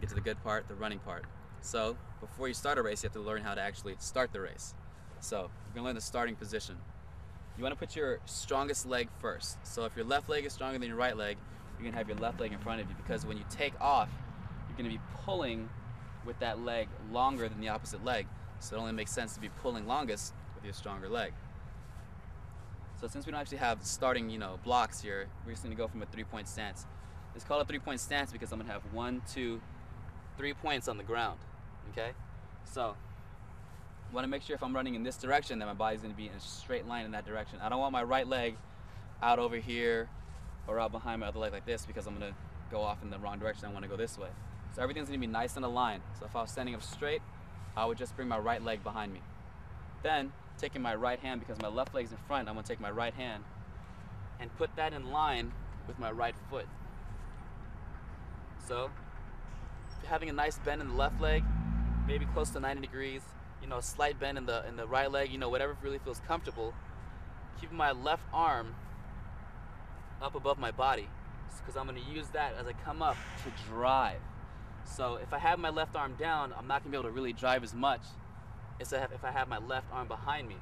get to the good part, the running part. So before you start a race, you have to learn how to actually start the race. So we're gonna learn the starting position. You wanna put your strongest leg first. So if your left leg is stronger than your right leg, you're gonna have your left leg in front of you because when you take off, you're gonna be pulling with that leg longer than the opposite leg. So it only makes sense to be pulling longest with your stronger leg. So since we don't actually have starting, you know, blocks here, we're just gonna go from a three-point stance. It's called a three-point stance because I'm gonna have one, two, three points on the ground. Okay? So I wanna make sure if I'm running in this direction that my body's gonna be in a straight line in that direction. I don't want my right leg out over here or out behind my other leg like this because I'm gonna go off in the wrong direction. I wanna go this way. So everything's gonna be nice and aligned. So if I was standing up straight, I would just bring my right leg behind me. Then, taking my right hand, because my left leg's in front, I'm gonna take my right hand and put that in line with my right foot. So, having a nice bend in the left leg, maybe close to 90 degrees, you know, a slight bend in the in the right leg, you know, whatever really feels comfortable. Keeping my left arm up above my body, because I'm gonna use that as I come up to drive. So if I have my left arm down, I'm not gonna be able to really drive as much as if I have my left arm behind me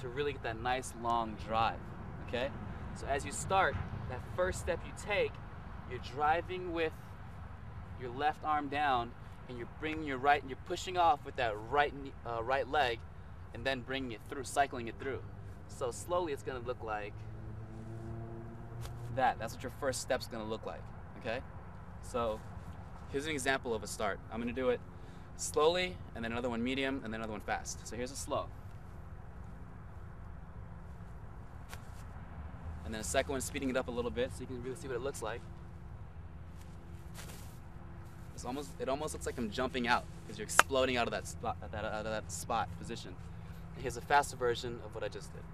to really get that nice long drive, okay? So as you start, that first step you take, you're driving with your left arm down and you're bringing your right, and you're pushing off with that right, uh, right leg and then bringing it through, cycling it through. So slowly it's gonna look like that. That's what your first step's gonna look like, okay? So Here's an example of a start. I'm gonna do it slowly, and then another one medium, and then another one fast. So here's a slow. And then a second one, speeding it up a little bit so you can really see what it looks like. It's almost, it almost looks like I'm jumping out because you're exploding out of that spot, that, out of that spot position. And here's a faster version of what I just did.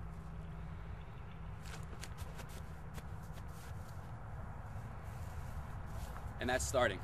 And that's starting.